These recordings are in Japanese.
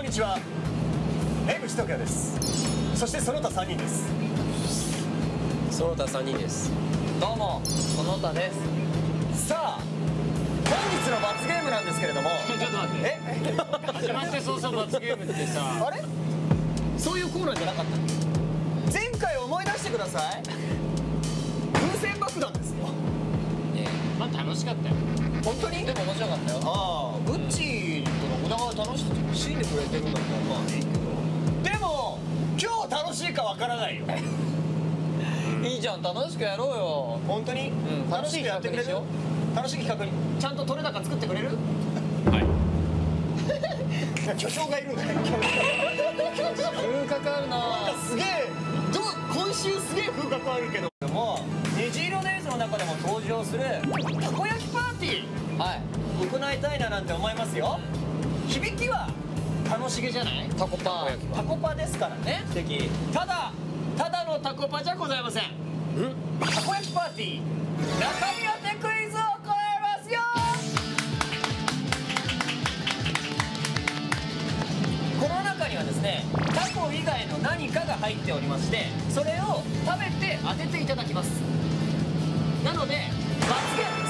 こんにちは。江口拓也です。そしてその他3人です。その他3人です。どうも。その他です。さあ本日の罰ゲームなんですけれども。ちょっと待って。え？始まって早々罰ゲームってさ。あれ？そういうコーナーじゃなかった？前回思い出してください。風船爆弾ですよ。まあ楽しかったよ。本当に？でも面白かったよ。ああグッチとの小田が楽しんでくれてるんだったらまあいいけど。でも今日楽しいかわからないよ。いいじゃん楽しくやろうよ。本当に、うん楽しくやってくれる楽しい企画にしよ楽しい企画に。ちゃんと取れ高作ってくれる？はい。巨匠がいるんだよ風格あるななんかすげえど今週すげえ風格あるけど。でも虹色デイズの中でも登場するたこ焼きパーティはい。ー行いたいななんて思いますよ響きは楽しげじゃない？タコパ。ンタコパですからね。素敵。ただただのタコパじゃございません。たこ焼きパーティー。中身当てクイズを行いますよ！この中にはですねタコ以外の何かが入っておりましてそれを食べて当てていただきます。なので罰ゲーム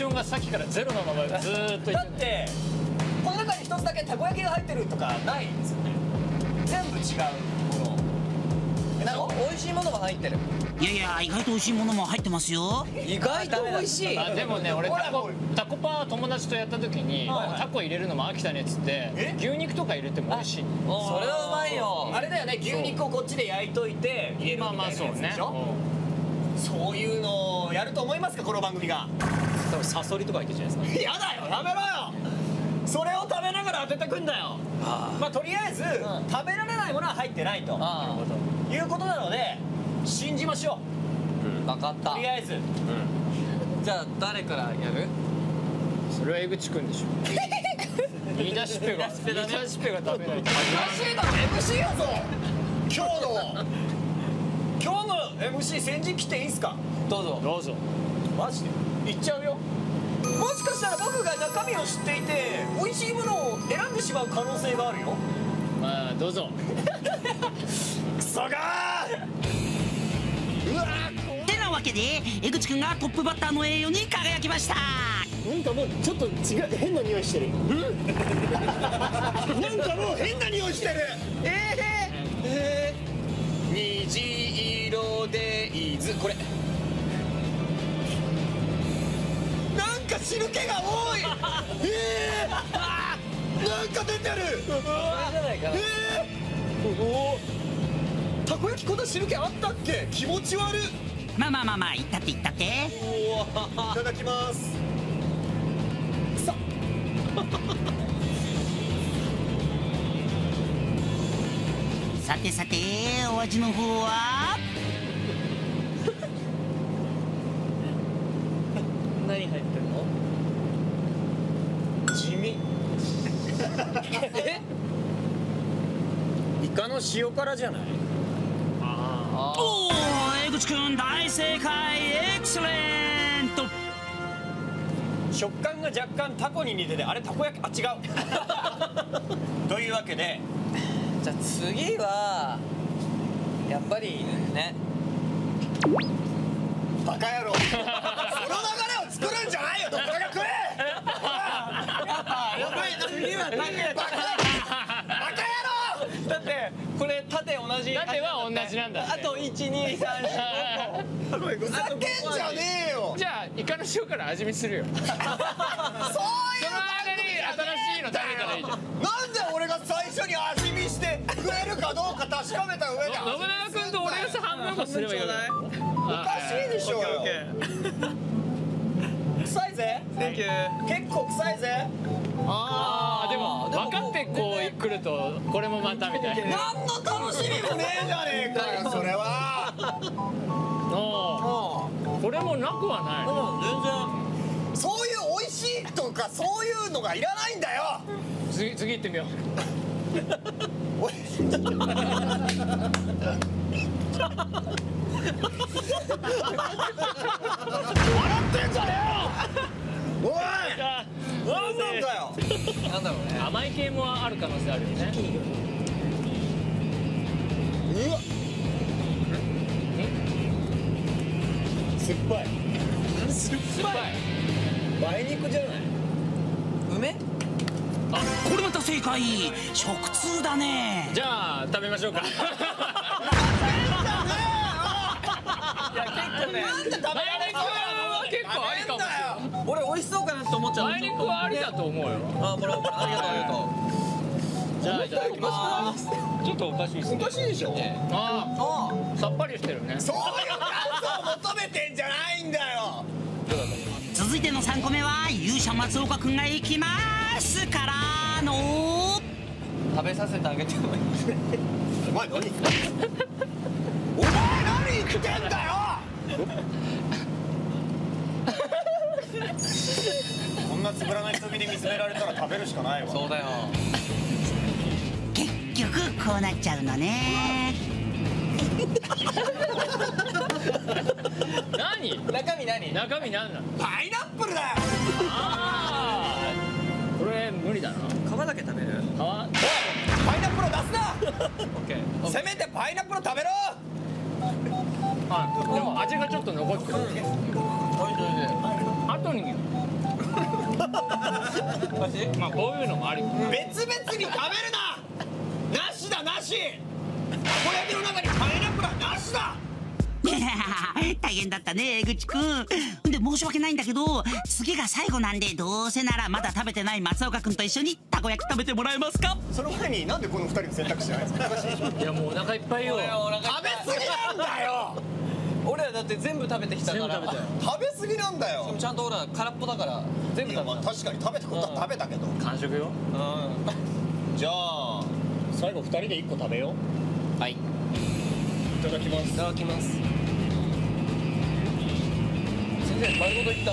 ションがさっきからゼロのままずーっと言だっっててこの中に一つだけたこ焼きが入ってるとかないんですよね。全部違うもの。えなの美味しいものも入ってる。いやいや意外と美味しいものも入ってますよ。意外と美味しい。あでもね俺タコタコパ友達とやった時にはいはい。タコ入れるのも飽きたねっつってえ？牛肉とか入れても美味しい。それはうまいよ。あれだよね牛肉をこっちで焼いといて入れるみたいなやつまあまあそうね。でしょそういうのをやると思いますかこの番組が。多分サソリとか入ってるじゃないですか。やだよやめろよ。それを食べながら当ててくんだよ。まあとりあえず、食べられないものは入ってないとあいうことなので信じましょあ分かった。うとりあえず。じゃあ誰からやる？それは江口くんでしょ。言い出しっぺが言い出しっぺが食べない。とおかしいだろ MC やぞ。今日の今日の MC 先陣切っていいっすか？どうぞ。どうぞ。マジで？言っちゃうよ。もしかしたら僕が中身を知っていて美味しいものを選んでしまう可能性があるよ。まあどうぞ。クソがー！うわてなわけで江口くんがトップバッターの栄誉に輝きました。なんかもうちょっと違う変な匂いしてる。なんかもう変な匂いしてる。えー、えー、虹色デイズこれ。なんか汁気が多い。えー、なんか出てる。えー、たこ焼きこんな汁気あったっけ？気持ち悪い。まあまあまあまあ言ったって言ったって。いただきます。くさてさてお味の方は？何入ってるの？地味。え？イカの塩辛じゃない？ああおお江口くん大正解。エクセレント食感が若干タコに似ててあれたこ焼き？あ違う。というわけでじゃあ次はやっぱりね。バカ野郎。その流れを作るんじゃないよ。どこが食え。やばい次はバカだってこれ縦同じ縦は同じなんだあと1234野郎ふざけんじゃねえよ。じゃあイカの塩辛味見するよ。そういうその間に新しいの食べたらいいじゃん。なんで俺が最初に味食えるかどうか確かめた上で。信長君と俺がさ半分こすればい。いよ。おかしいでしょうよ。臭いぜ結構臭いぜ。ああでも分かってこう来るとこれもまたみたいな。何の楽しみもねえじゃねえかよ それは。これもなくはない。そういう美味しいとかそういうのがいらないんだよ。次次行ってみようってんじゃねえよおい。あ何なんだよなんだろうね甘い系もある可能性あるよね。うわ酸っぱい。酸っぱい。梅肉じゃない梅これまた正解。食通だね。じゃあ食べましょうか。いや結構ね梅肉は結構ありかもしれない。俺美味しそうかなって思っちゃう。梅肉はありだと思うよ。あもらうもらうありがとう。ありがとう。じゃあいただきます。ちょっとおかしいですおね。かしいでしょあああさっぱりしてるね。そういう感想を求めてんじゃないんだよ。続いての3個目は勇者松岡くんがいきます食べさせてあげてもいいお前何お前何言ってんだよ。こんなつぶらな瞳で見つめられたら食べるしかないわ。そうだよ結局こうなっちゃうのね。何？中身何？中身何なのパイナップルだよ。ああこれ無理だな。皮だけ食べる？皮パイナップル出すなオッケーせめてパイナップル食べろ。あでも味がちょっと残ってる。おいしいおいしい。後に まあこういうのもあり。別々に食べるな。なしだなし。たこ焼きの 大変だったね江口くん。で申し訳ないんだけど次が最後なんでどうせならまだ食べてない松岡くんと一緒にたこ焼き食べてもらえますか？その前になんでこの二人の選択肢ないんですか？いやもうお腹いっぱいよ。俺はお腹いっ食べ過ぎなんだよ！俺らだって全部食べてきたから。全部食べたよ食べ過ぎなんだでもよちゃんとほら空っぽだから全部食べた。まあ確かに食べたことは食べたけど。完食よ。うん。じゃあ最後二人で一個食べよう。はい。いただきます。いただきます。先生丸ごといった。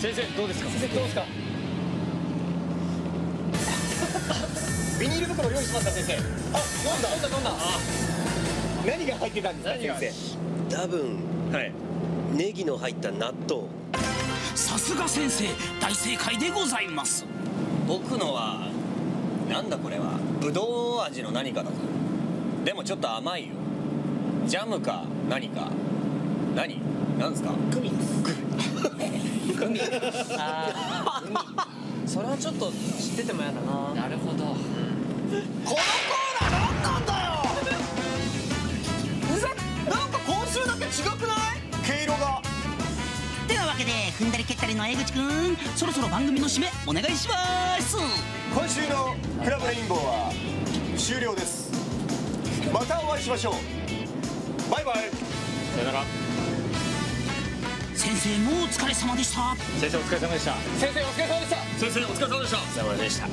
先生どうですか？先生どうですか？ビニール袋用意しました先生。あ飲んだ飲んだ飲んだ。何が入ってたんですか何が？先多分生はい。ネギの入った納豆。さすが先生大正解でございます。僕のはなんだこれは。ぶどう味の何かだぞ。でもちょっと甘いよジャムか何か。何？なんです。かあー。それはちょっと知っててもやだな。なるほど。このコーナー何なんだよ！うざなんか今週だけ違くない？毛色が。てなわけで踏んだり蹴ったりの江口くん。そろそろ番組の締めお願いします。今週のクラブレインボーは終了です。またお会いしましょうバイバイ。さよなら。先生もお疲れ様でした。先生お疲れ様でした。先生お疲れ様でした。先生お疲れ様でした。様でした